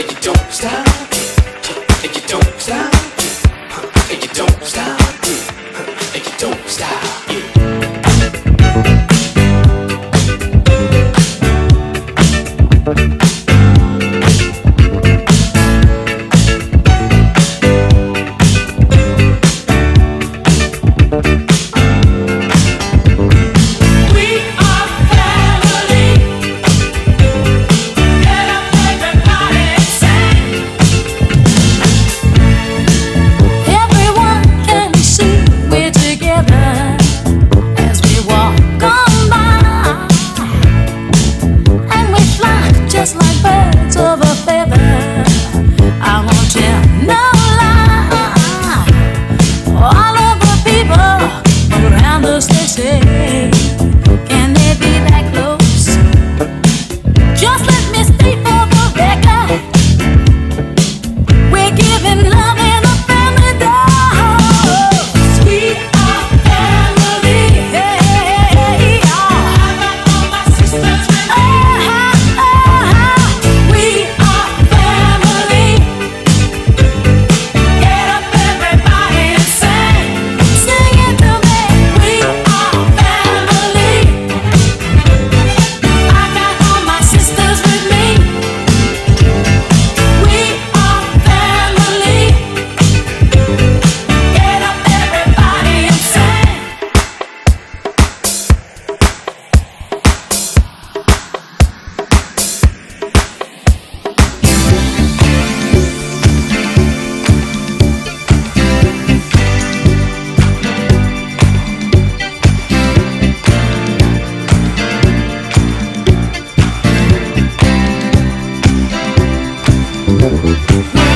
and you don't stop, and you don't stop, Thank you.